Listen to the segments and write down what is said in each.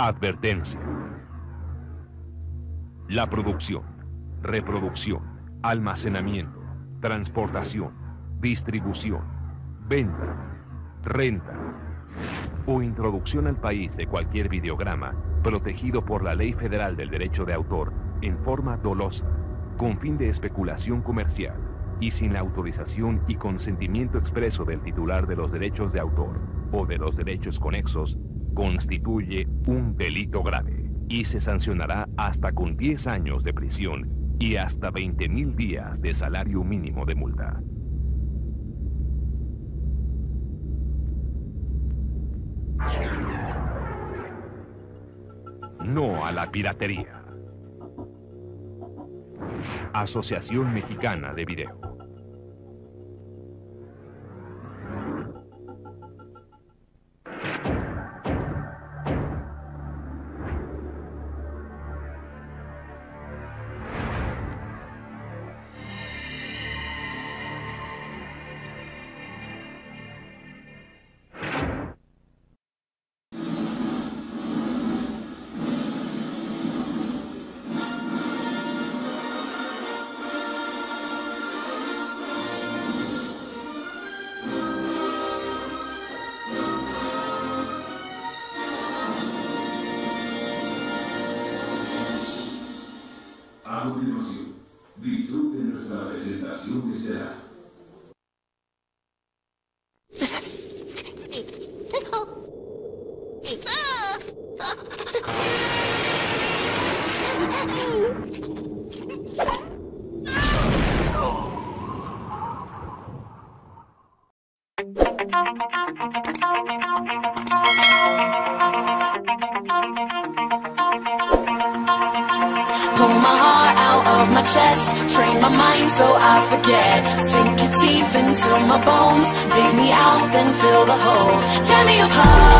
Advertencia. La producción, reproducción, almacenamiento, transportación, distribución, venta, renta o introducción al país de cualquier videograma protegido por la Ley Federal del Derecho de Autor en forma dolosa, con fin de especulación comercial y sin la autorización y consentimiento expreso del titular de los derechos de autor o de los derechos conexos, constituye un delito grave y se sancionará hasta con 10 años de prisión y hasta 20 mil días de salario mínimo de multa. No a la piratería. Asociación Mexicana de Video. nunca será. The hole Tear me apart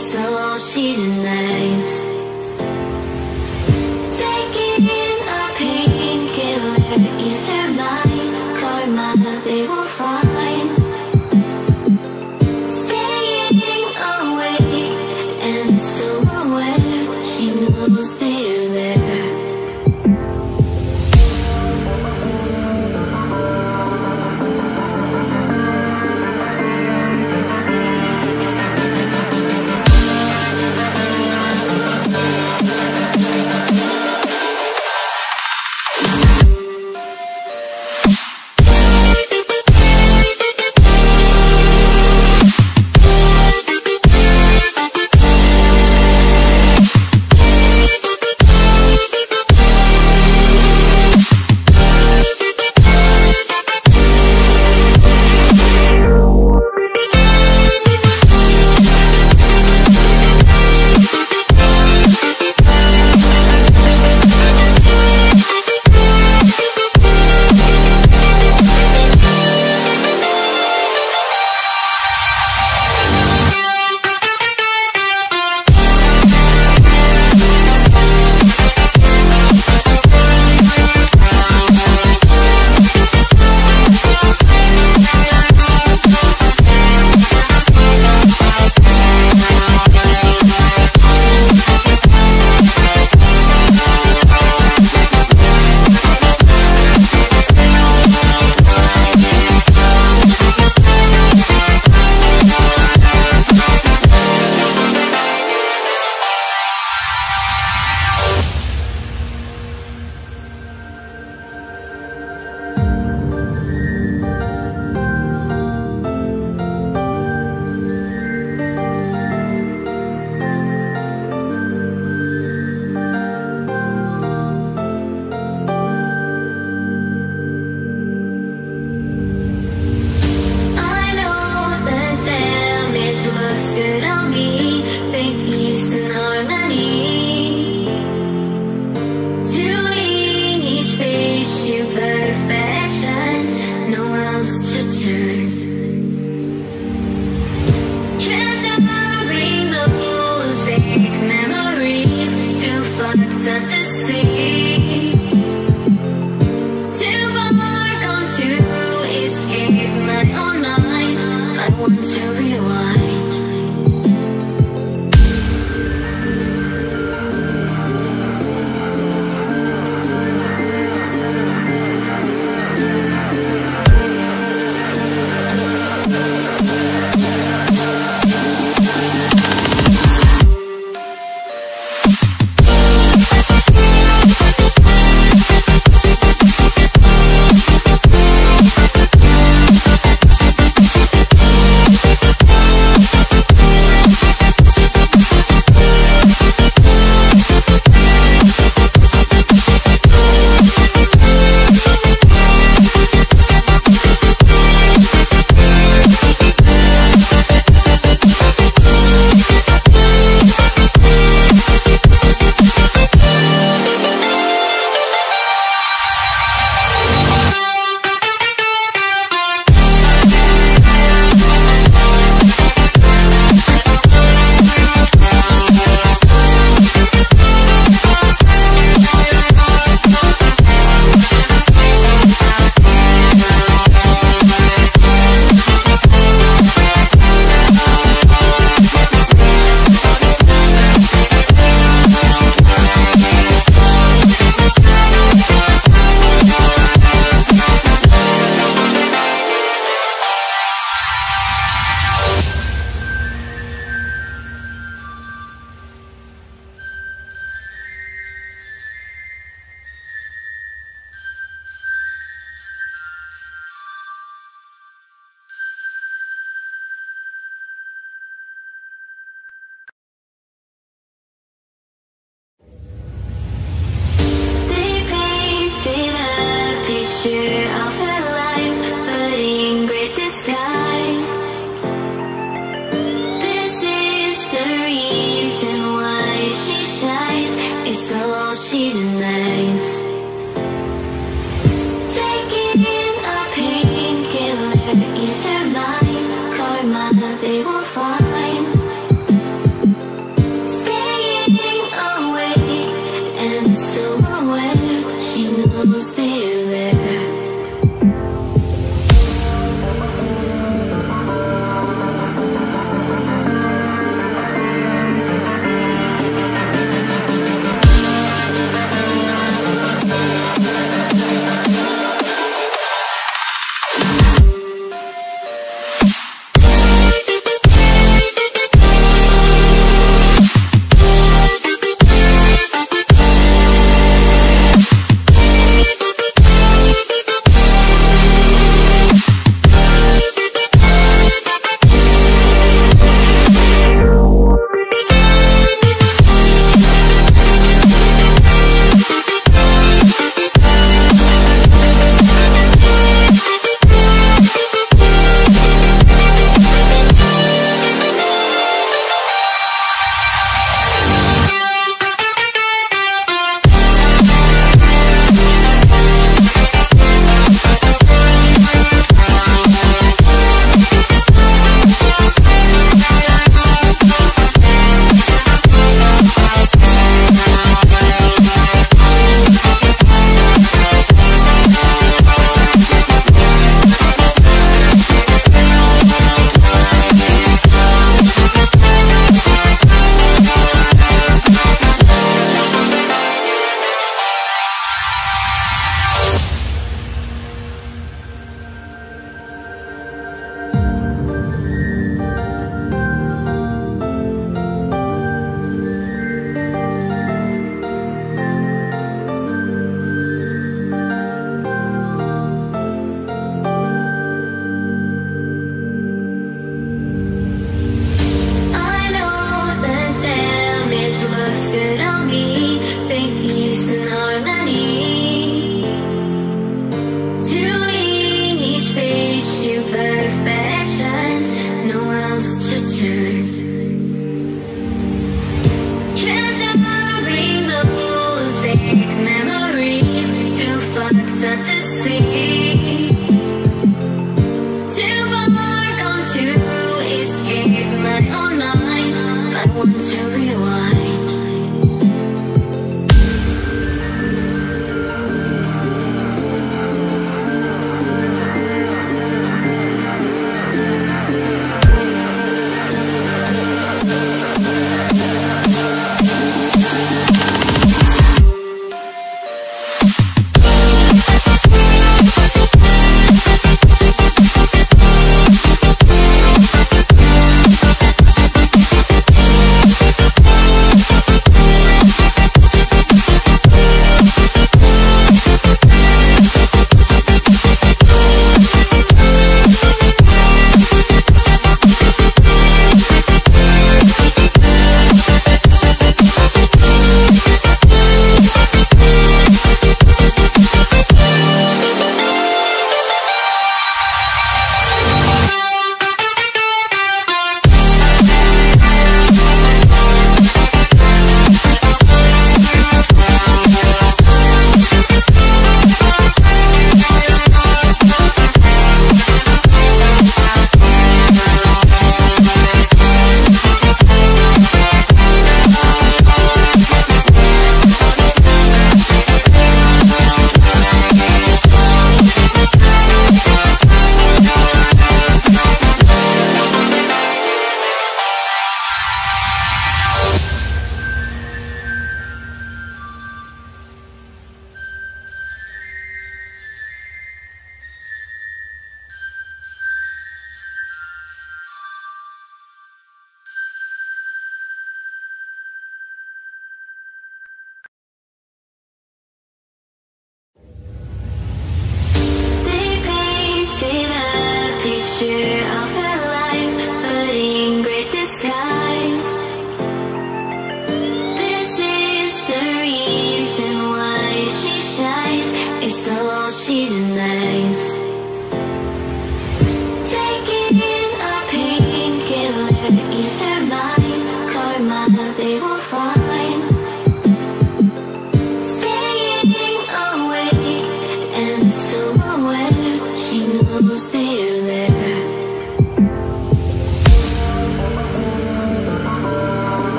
till she denies.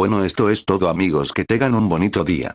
Bueno esto es todo amigos que tengan un bonito día.